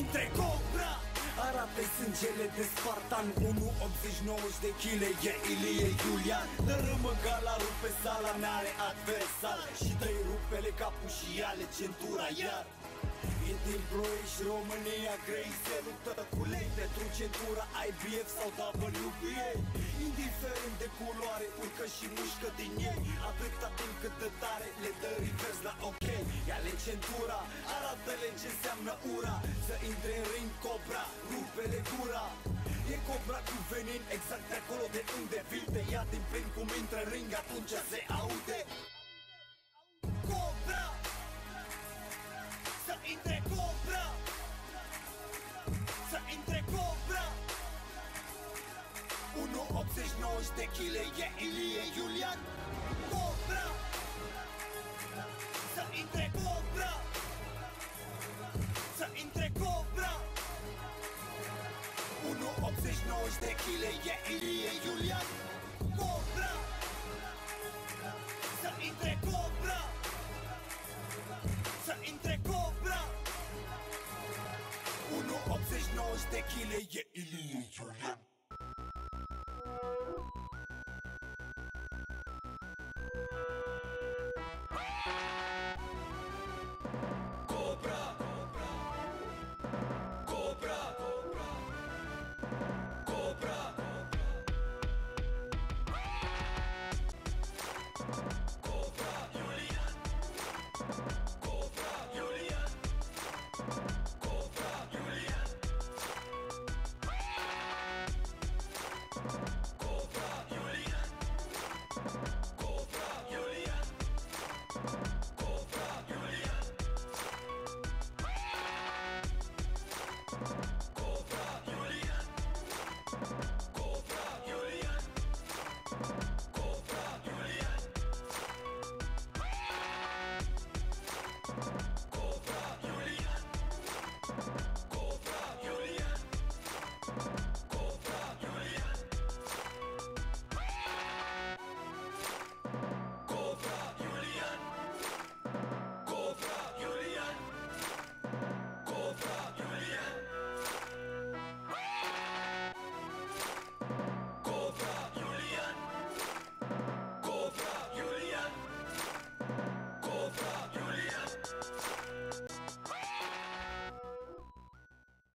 intre Cobra Arată sângele de Spartan 1,80-90 de kg E Ilie Iulian. Dărâmă gala, rupe sala, n-are adversar. Și dă-i rupele capul și ale centura iar. E din Ploiești, România, grei Se luptă cu lei pentru centura IBF sau WBA Indiferent de culoare, urcă și mușcă din ei. Atâta timp cât de tare le dă reverse la ok Ia-le centura, arată-le ce înseamnă ura. Să intre în ring cobra, rupe-le gura E cobra cu venin exact de acolo de unde vin Te ia din plin cum intră în ring atunci se aude. Cobra! Să intre cobra! Să intre cobra! 1,80-90 de kg E Ilie de kg E Ilie Iulian. Cobra! Să intre cobra! Să intre cobra! 1,80-90 de kg E Ilie. Iulian